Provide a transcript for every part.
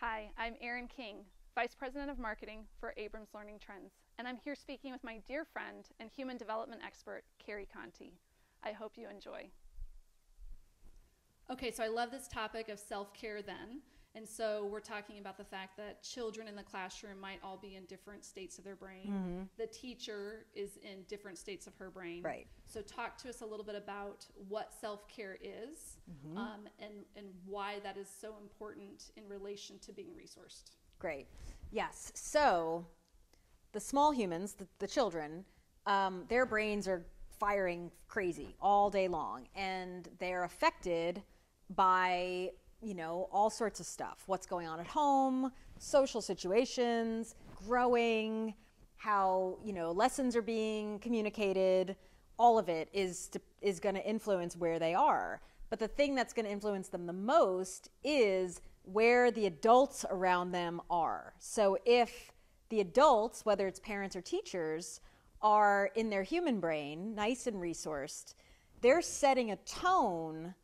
Hi, I'm Erin King, Vice President of Marketing for Abrams Learning Trends, and I'm here speaking with my dear friend and human development expert, Carrie Contey. I hope you enjoy. Okay, so I love this topic of self care then. And so we're talking about the fact that children in the classroom might all be in different states of their brain. Mm-hmm. The teacher is in different states of her brain. Right. So talk to us a little bit about what self care is Mm-hmm. um, and, and why that is so important in relation to being resourced. Great. Yes. So the small humans, the, the children, um, their brains are firing crazy all day long, and they're affected by you know all sorts of stuff. What's going on at home, social situations, growing, how you know lessons are being communicated. All of it is to, is going to influence where they are. But the thing that's going to influence them the most is where the adults around them are. So if the adults, whether it's parents or teachers, are in their human brain, nice and resourced, they're setting a tone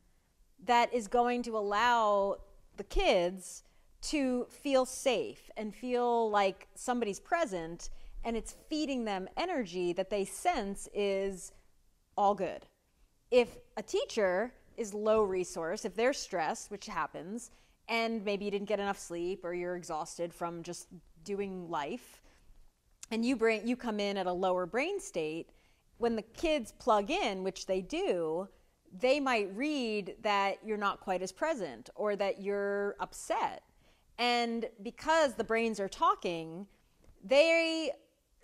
that is going to allow the kids to feel safe and feel like somebody's present and it's feeding them energy that they sense is all good. If a teacher is low resource, if they're stressed, which happens, and maybe you didn't get enough sleep or you're exhausted from just doing life, and you bring you come in at a lower brain state, when the kids plug in, which they do, they might read that you're not quite as present or that you're upset. And because the brains are talking, they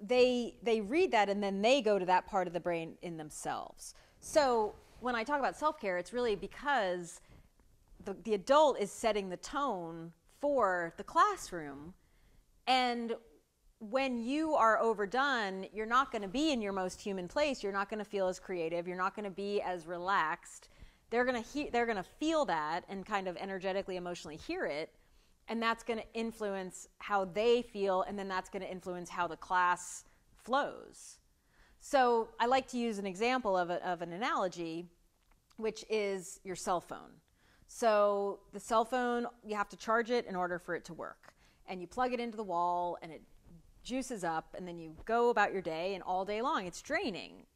they they read that and then they go to that part of the brain in themselves. So when I talk about self-care, it's really because the, the adult is setting the tone for the classroom. And when you are overdone, you're not going to be in your most human place. You're not going to feel as creative. You're not going to be as relaxed. They're going to he- they're going to feel that and kind of energetically, emotionally hear it, and that's going to influence how they feel, and then that's going to influence how the class flows. So I like to use an example of, a, of an analogy, which is your cell phone. So the cell phone, you have to charge it in order for it to work. And you plug it into the wall and it juices up, and then you go about your day, and all day long it's draining.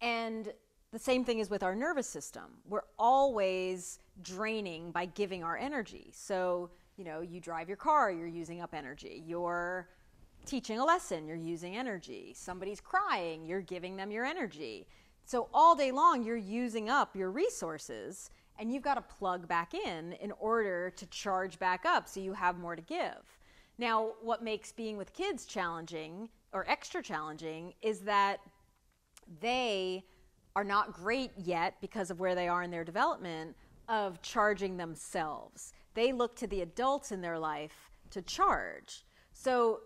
And the same thing is with our nervous system. We're always draining by giving our energy. So, you know, you drive your car, you're using up energy. You're teaching a lesson, you're using energy. Somebody's crying, you're giving them your energy. So, all day long, you're using up your resources and you've got to plug back in in order to charge back up so you have more to give. Now, what makes being with kids challenging or extra challenging is that they are not great yet because of where they are in their development of charging themselves. They look to the adults in their life to charge. So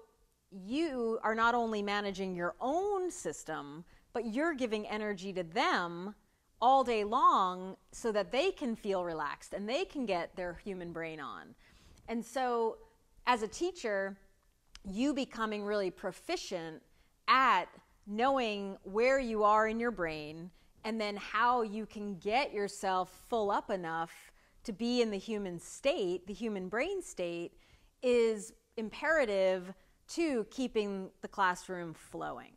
you are not only managing your own system, but you're giving energy to them all day long so that they can feel relaxed and they can get their human brain on. And so, as a teacher, you becoming really proficient at knowing where you are in your brain and then how you can get yourself full up enough to be in the human state, the human brain state, is imperative to keeping the classroom flowing.